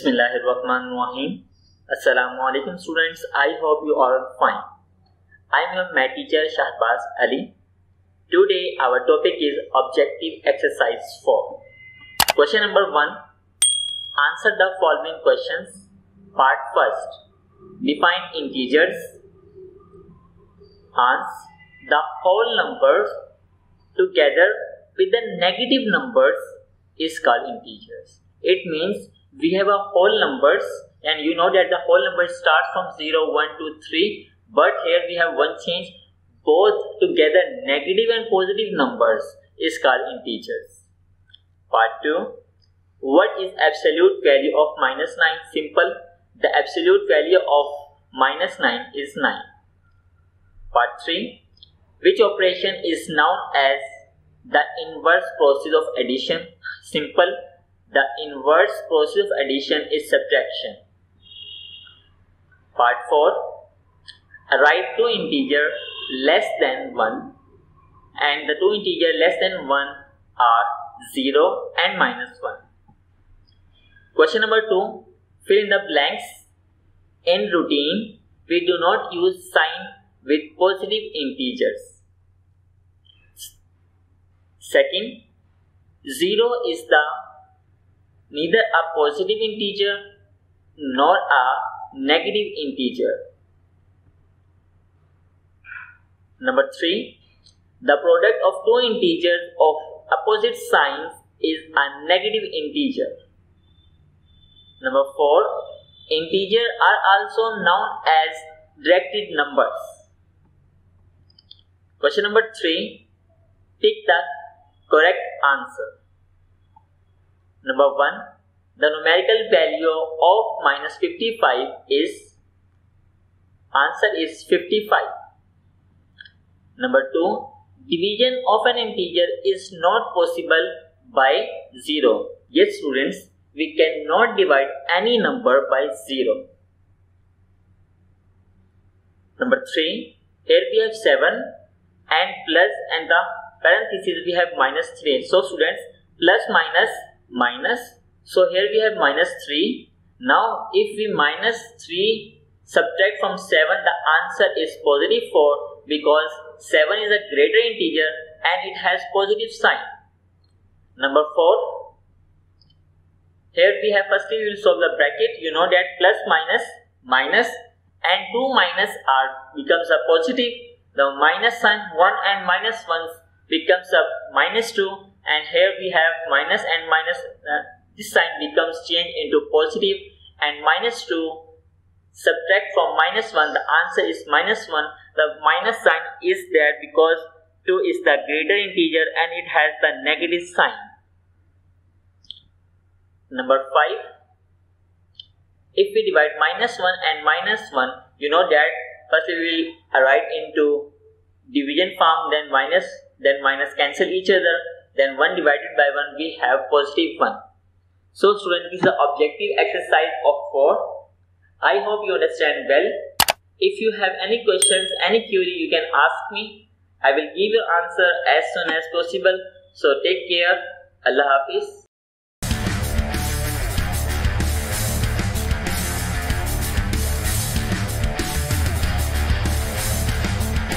Bismillahirrahmanirrahim. Assalamu alaikum students. I hope you are fine. I am your math teacher Shahbaz Ali. Today our topic is objective exercise 4. Question number 1. Answer the following questions. Part first. Define integers. Ans. The whole numbers together with the negative numbers is called integers. It means we have a whole numbers and you know that the whole number starts from 0, 1, 2, 3 but here we have one change both together negative and positive numbers is called integers. Part 2 What is absolute value of minus 9? Simple. The absolute value of minus 9 is 9. Part 3 Which operation is known as the inverse process of addition? Simple the inverse process of addition is subtraction. Part 4. Write two integer less than 1 and the two integer less than 1 are 0 and minus 1. Question number 2. Fill in the blanks. In routine, we do not use sign with positive integers. Second, 0 is the neither a positive integer nor a negative integer. Number 3. The product of two integers of opposite signs is a negative integer. Number 4. Integers are also known as directed numbers. Question number 3. Pick the correct answer. Number 1. The numerical value of minus 55 is answer is 55. Number 2. Division of an integer is not possible by 0. Yes students, we cannot divide any number by 0. Number 3. Here we have 7 and plus and the parenthesis we have minus 3. So students, plus minus minus. So here we have minus 3 now if we minus 3 subtract from 7 the answer is positive 4 because 7 is a greater integer and it has positive sign. Number 4 here we have firstly we will solve the bracket. You know that plus minus minus and 2 minus r becomes a positive. The minus sign 1 and minus 1 becomes a minus 2 and here we have minus and minus uh, this sign becomes changed into positive and minus 2 subtract from minus 1 the answer is minus 1 the minus sign is there because 2 is the greater integer and it has the negative sign. Number 5 if we divide minus 1 and minus 1 you know that first we will write into division form then minus then minus cancel each other then 1 divided by 1 we have positive 1. So student this is the objective exercise of 4. I hope you understand well. If you have any questions, any query you can ask me. I will give you answer as soon as possible. So take care. Allah Hafiz.